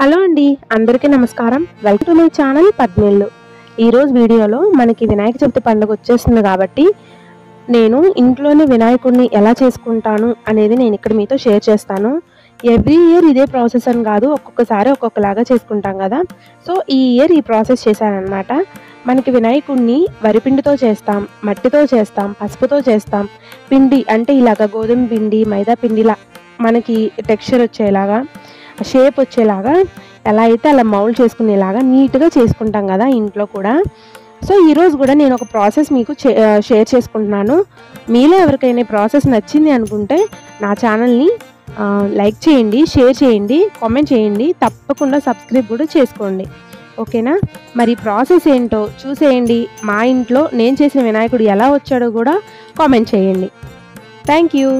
Hello అండి అందరికీ నమస్కారం. వెల్కమ్ టు మై ఛానల్ పద్నేళ్ళు ఈరోజు వీడియోలో మనకి వినాయక చవితి పండుగ వచ్చేస్తుంది కాబట్టి నేను ఇంట్లోనే వినాయకుడిని ఎలా చేసుకుంటాను అనేది నేను ఇక్కడ మీతో షేర్ చేస్తాను. ఎవ్రీ ఇయర్ ఇదే ప్రాసెస్ అని కాదు ఒక్కొక్కసారి ఒక్కొక్కలాగా చేసుకుంటాం కదా. సో ఈ ఇయర్ ఈ ప్రాసెస్ చేశానమాట మనకి వినాయకుడిని వరిపిండితో చేస్తాం మట్టితో చేస్తాం పసుపుతో చేస్తాం. పిండి అంటే ఇలాగ గోధుమ పిండి మైదా పిండిలా మనకి టెక్స్చర్ వచ్చేలాగా. షేప్ వచ్చేలాగా ఎలా అయితే అలా మౌల్డ్ చేసుకునేలాగా నీట్గా చేసుకుంటాం కదా ఇంట్లో కూడా. సో ఈరోజు కూడా నేను ఒక ప్రాసెస్ మీకు షేర్ చేసుకుంటున్నాను. మీలో ఎవరికైనా ప్రాసెస్ నచ్చింది అనుకుంటే నా ఛానల్ని లైక్ చేయండి షేర్ చేయండి కామెంట్ చేయండి తప్పకుండా సబ్స్క్రైబ్ కూడా చేసుకోండి. ఓకేనా మరి ప్రాసెస్ ఏంటో చూసేయండి. మా ఇంట్లో నేను చేసిన వినాయకుడు ఎలా వచ్చాడో కూడా కామెంట్ చేయండి. Thank you